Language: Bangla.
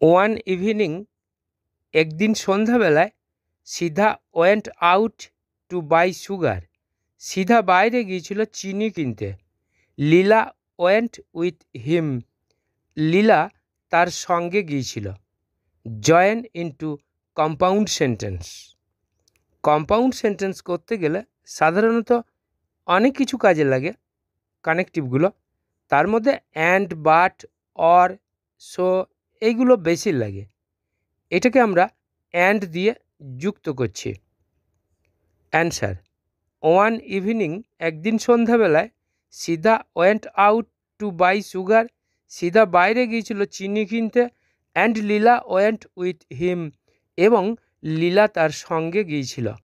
ওয়ান ইভিনিং, একদিন সন্ধ্যাবেলায় সিধা went out to buy sugar. সিধা বাইরে গিয়েছিল চিনি কিনতে। লীলা ওয়েন্ট উইথ হিম। লীলা তার সঙ্গে গিয়েছিল। Join into compound sentence. Compound sentence করতে গেলে সাধারণত অনেক কিছু কাজে লাগে, কানেকটিভগুলো। তার মধ্যে অ্যান্ড, বাট, অর, সো এইগুলো বেশি লাগে। এটাকে আমরা অ্যান্ড দিয়ে যুক্ত করছি। অ্যান্সার ওয়ান ইভিনিং একদিন সন্ধ্যাবেলায়, সিধা went out to buy sugar সিধা বাইরে গিয়েছিল চিনি কিনতে and Leela went with him এবং লীলা তার সঙ্গে গিয়েছিল।